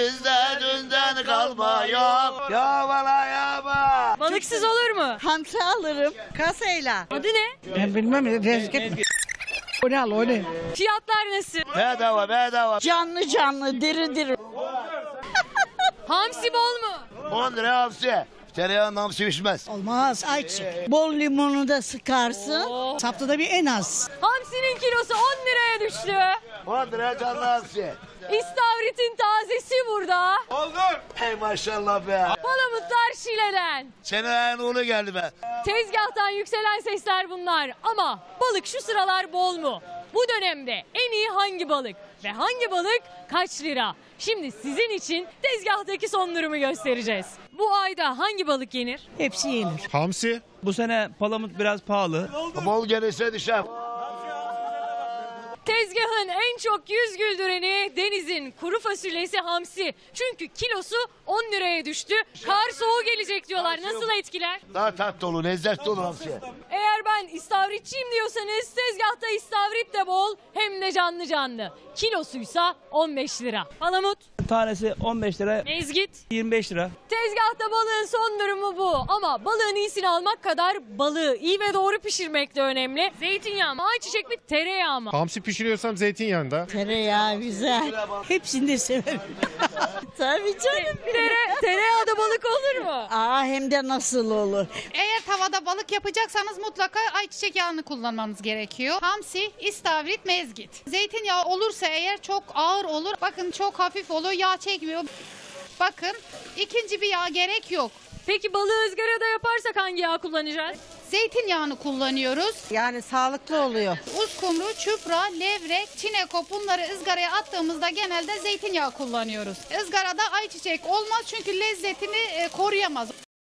Bizde dünden kalma yok. Ya bana ya bana. Balıksız olur mu? Hamsi alırım. Kasayla. Adı ne? Ben bilmem rezget. O ne al o ne? Fiyatlar nasıl? Bedava bedava. Canlı canlı diri diri. Hamsi bol mu? 10 lira hamsi. Tereyağın hamsi pişmez. Olmaz ayçiçek. Bol limonu da sıkarsın. Haftada bir en az. Hamsinin kilosu 10 liraya düştü. 10 lira canlı hamsi. İstavrit'in tazesi burada. Olur. Hey maşallah be. Palamutlar Şile'den. Ayağın uğurlu geldi be. Tezgahtan yükselen sesler bunlar. Ama balık şu sıralar bol mu? Bu dönemde en iyi hangi balık? Ve hangi balık kaç lira? Şimdi sizin için tezgahtaki son durumu göstereceğiz. Bu ayda hangi balık yenir? Hepsi yenir. Hamsi. Bu sene palamut biraz pahalı. Bol gelirse düşer. Tezgahın en çok yüz güldüreni denizin kuru fasulyesi hamsi. Çünkü kilosu 10 liraya düştü. Kar soğuğu gelecek diyorlar. Nasıl etkiler? Daha tat dolu, lezzet dolu hamsi. Eğer ben istavritçiyim diyorsanız tezgahta istavrit de bol hem de canlı canlı. Kilosuysa 15 lira. Palamut, Tanesi 15 lira, mezgit. 25 lira. Tezgahta balığın son durumu bu. Ama balığın iyisini almak kadar balığı iyi ve doğru pişirmek de önemli. Zeytinyağı mı, ayçiçek mi, tereyağı mı? Hamsi pişiriyorsam zeytinyağında. Tereyağı güzel. Hepsini de severim. Tabii canım. Tere, tereyağı da balık olur mu? Aa hem de nasıl olur. Eğer tavada balık yapacaksanız mutlaka ayçiçek yağını kullanmanız gerekiyor. Hamsi, istavrit, mezgit. Zeytinyağı olursa eğer çok ağır olur. Bakın çok hafif olur, yağ çekmiyor. Bakın ikinci bir yağ gerek yok. Peki balığı ızgarada yaparsak hangi yağ kullanacağız? Zeytinyağını kullanıyoruz. Yani sağlıklı oluyor. Uskumru, çupra, levrek, çinekop bunları ızgaraya attığımızda genelde zeytinyağı kullanıyoruz. Izgarada ayçiçek olmaz çünkü lezzetini e, koruyamaz.